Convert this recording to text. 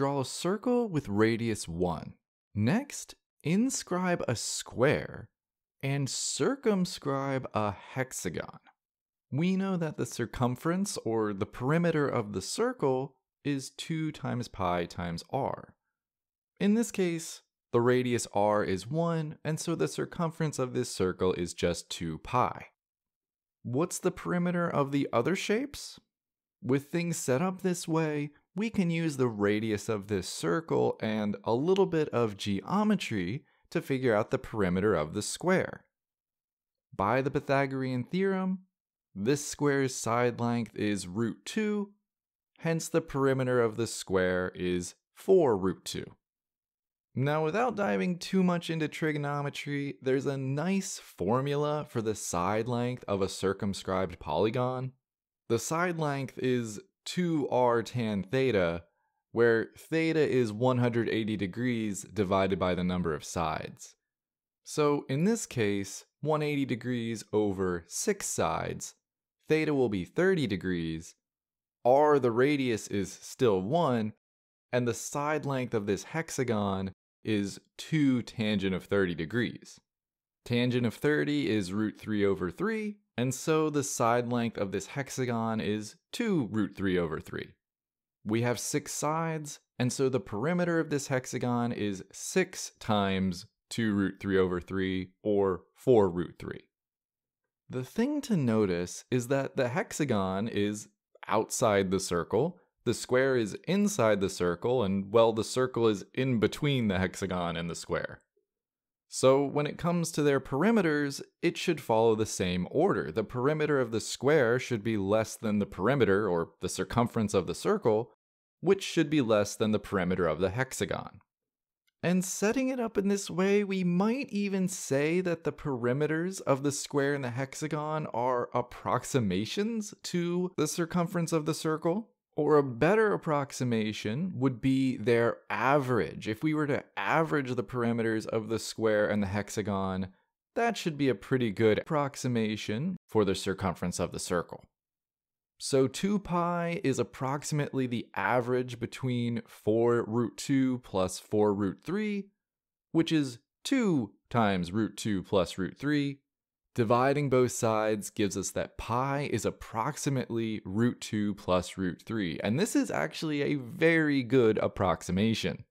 draw a circle with radius 1. Next, inscribe a square and circumscribe a hexagon. We know that the circumference or the perimeter of the circle is 2 times pi times r. In this case, the radius r is 1, and so the circumference of this circle is just 2 pi. What's the perimeter of the other shapes? With things set up this way, we can use the radius of this circle and a little bit of geometry to figure out the perimeter of the square. By the Pythagorean theorem, this square's side length is root 2, hence the perimeter of the square is 4 root 2. Now, without diving too much into trigonometry, there's a nice formula for the side length of a circumscribed polygon. The side length is 2r tan theta, where theta is 180 degrees divided by the number of sides. So in this case, 180 degrees over 6 sides, theta will be 30 degrees, r the radius is still 1, and the side length of this hexagon is 2 tangent of 30 degrees. Tangent of 30 is root 3 over 3, and so the side length of this hexagon is 2 root 3 over 3. We have 6 sides, and so the perimeter of this hexagon is 6 times 2 root 3 over 3, or 4 root 3. The thing to notice is that the hexagon is outside the circle, the square is inside the circle, and well, the circle is in between the hexagon and the square. So when it comes to their perimeters, it should follow the same order. The perimeter of the square should be less than the perimeter, or the circumference of the circle, which should be less than the perimeter of the hexagon. And setting it up in this way, we might even say that the perimeters of the square and the hexagon are approximations to the circumference of the circle. Or a better approximation would be their average. If we were to average the perimeters of the square and the hexagon, that should be a pretty good approximation for the circumference of the circle. So 2 pi is approximately the average between 4 root 2 plus 4 root 3, which is 2 times root 2 plus root 3, Dividing both sides gives us that pi is approximately root 2 plus root 3, and this is actually a very good approximation.